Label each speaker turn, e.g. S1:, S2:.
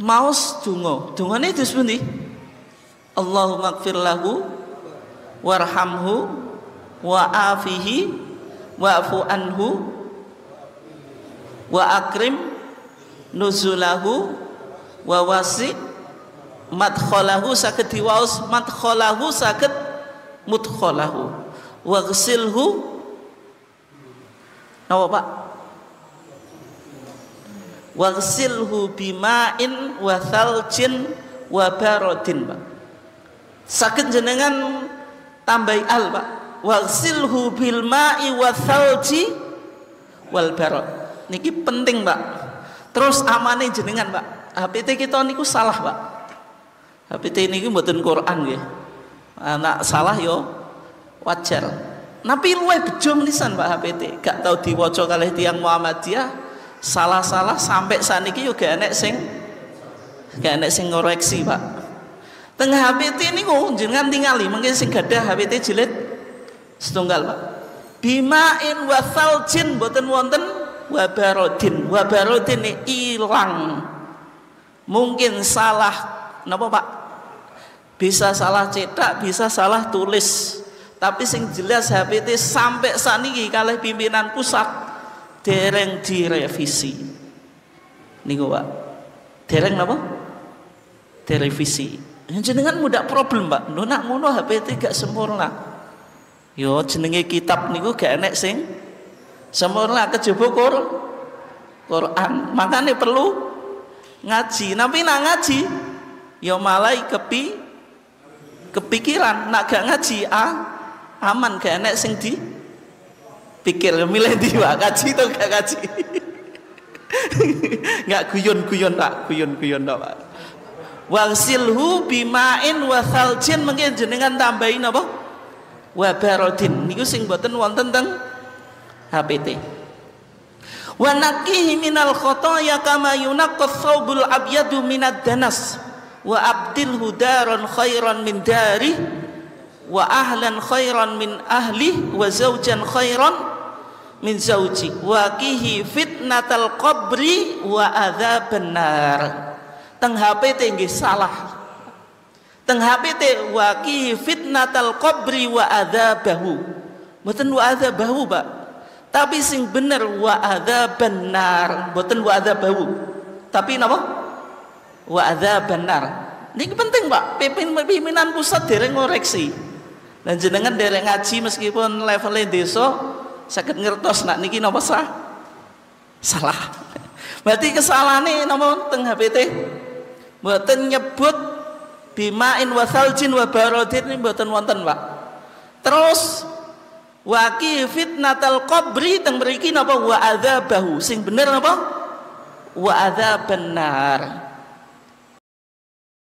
S1: maos donga dungane itu pundi? Allahumma gfir lahu warhamhu wa afihi wa'fu anhu wa akrim nuzulahu wa wasi madkhalahu sakit diwaos madkhalahu sakit mudkhalahu. Wa gsilhu apa Pak Wagsilhu bima'in wa thaljin wa Pak. Sakit jenengan tambahi al Pak. Wagsilhu bil ma'i wa thalji. Niki penting Pak. Terus amane jenengan Pak. HPT kita niku salah Pak. HPT niki mboten Quran nggih. Anak salah yo wajar. Nabi luwe bejo menisan Pak HPT. Gak tau diwaca kalih tiang Muhammadiyah salah-salah sampai saat ini juga enek sing gak enek sing ngoreksi pak. Tengah HPT ini kok jangan tinggali mungkin sing gada HPT jilid setunggal pak. Bimain wa jin boten wonten wabarodin wabarodin ini hilang mungkin salah napa pak? Bisa salah cetak bisa salah tulis. Tapi sing jelas HPT sampai saat ini kalih pimpinan pusat dereng direvisi. Niku Pak. Dereng napa? Direvisi. Jenengan mudah problem Pak. Lho nak ngono HPT gak sempurna. Yo jenenge kitab niku gak enek sing sempurna. Kejaba Qur Quran. Makanya perlu ngaji. Tapi nak ngaji yo malai kepi kepikiran. Nak gak ngaji ah aman. Gak enek sing di pikir milih di pak? Kaji itu gak kaji nggak guyon guyon pak. Guyon guyon pak. Wangsilhu bimain wa thaljin. Mungkin jenengan tambahin apa wa barodin. Niku sing boten wonten teng HPT wa minal khotoya kama yunaqqas thawbul abyadu minad danas. Wa abdilhu daron khairan min dari. Wa ahlan khairan min ahli. Wa zaujan khairan min zauji. Wa kihi fitnatal qabri wa adzaban nar. Teng HP nggih salah. Teng HP wa kihi fitnatal qabri wa adzabahu. Mboten wa adzabahu Pak. Tapi sing bener wa adzaban nar. Mboten wa adzabahu. Tapi napa? Wa adzaban nar. Niki penting Pak. Pimpinan pusat dereng ngoreksi. Dan jenengan dereng ngaji meskipun levelnya desa sakit ngertos nak niki napa sah salah. Berarti kesalahan ini napa teng HPT mboten nyebut bimain wa saljin wa barodin ini mboten wonten Pak. Terus waki fitnatal qabri teng mriki napa wa adzabahu sing bener napa wa adzaban nar